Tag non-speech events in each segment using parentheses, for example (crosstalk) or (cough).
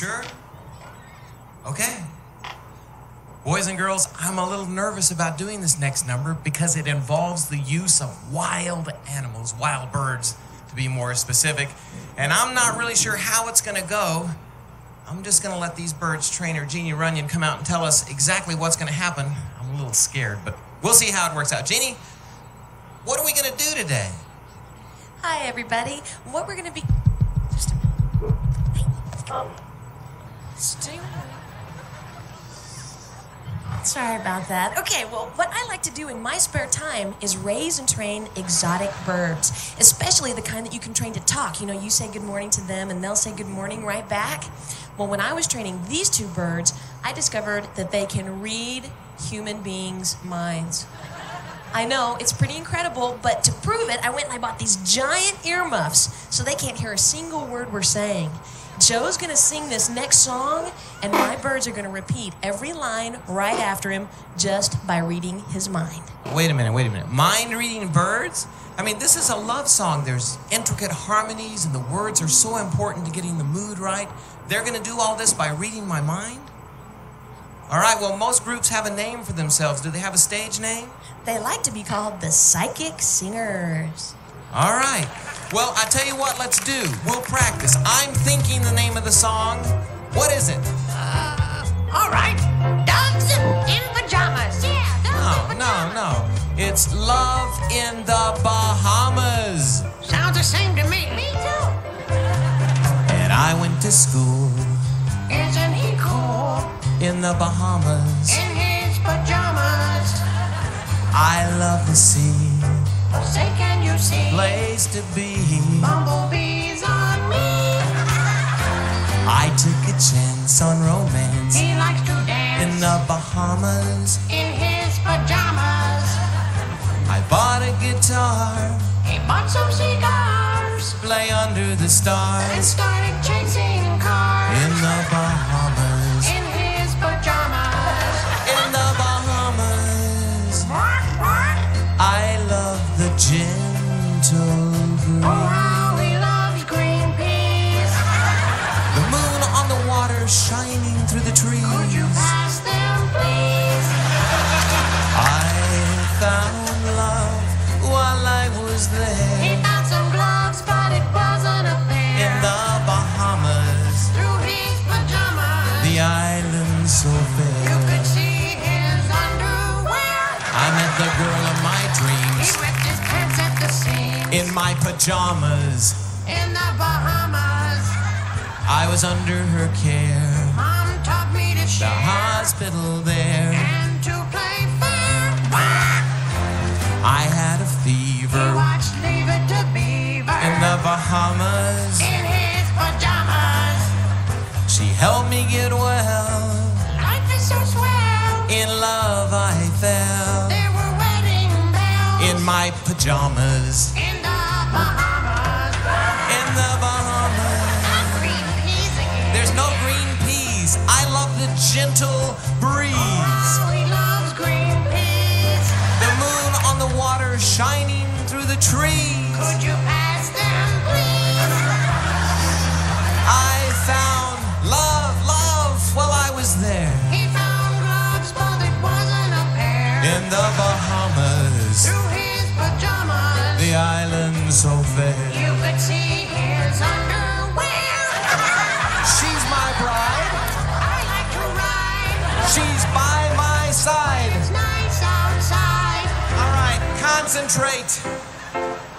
You sure? Okay. Boys and girls, I'm a little nervous about doing this next number because it involves the use of wild animals, wild birds, to be more specific. And I'm not really sure how it's going to go. I'm just going to let these birds trainer Jeannie Runyon come out and tell us exactly what's going to happen. I'm a little scared, but we'll see how it works out. Jeannie, what are we going to do today? Hi, everybody. What we're gonna be. Just a minute. Hey. Sorry about that. Okay, well, what I like to do in my spare time is raise and train exotic birds, especially the kind that you can train to talk. You know, you say good morning to them and they'll say good morning right back. Well, when I was training these two birds, I discovered that they can read human beings' minds. I know, it's pretty incredible, but to prove it, I went and I bought these giant earmuffs so they can't hear a single word we're saying. Joe's gonna sing this next song, and my birds are gonna repeat every line right after him just by reading his mind. Wait a minute, wait a minute. Mind reading birds? I mean, this is a love song. There's intricate harmonies, and the words are so important to getting the mood right. They're going to do all this by reading my mind? All right, well, most groups have a name for themselves. Do they have a stage name? They like to be called the Psychic Singers. All right. Well, I tell you what, let's do. We'll practice. I'm thinking the name of the song. What is it? Uh, all right, dogs in pajamas. Yeah, dogs No, in no, pajamas. no. It's Love in the Bahamas. Sounds the same to me. Me too. And I went to school Isn't he cool in the Bahamas. in his pajamas? I love the sea, Say, can you see place to be. bumblebees on me? I took a chance on romance He likes to dance in the Bahamas. in his pajamas. I bought a guitar, He bought some cigars play under the stars. and started Oh, how he loves green peas. The moon on the water shining through the trees. Could you pass them, please? I found love while I was there. He found some gloves, but it wasn't a pair. in the Bahamas, Through his pajamas, the island so you could see his underwear. I met the girl of my dreams pajamas. In the Bahamas, I was under her care, Mom taught me to share. the hospital there. and to play fair. Whack! I had a He fever watched Leave It to Beaver in the Bahamas. in his pajamas. She helped me get well. Life is so swell. In love I fell There were wedding bells in my pajamas. in Bahamas. In the Bahamas. Not green peas again. There's no green peas. I love the gentle breeze. Oh, he loves green peas. The moon on the water shining through the trees. Could you pass so fair. you could see his underwear. (laughs) She's my bride. I like to ride. She's by my side. It's nice outside. All right, concentrate.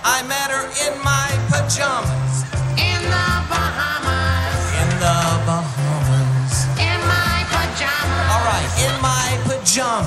I met her in my pajamas. In the Bahamas. In the Bahamas. In my pajamas. All right, in my pajamas.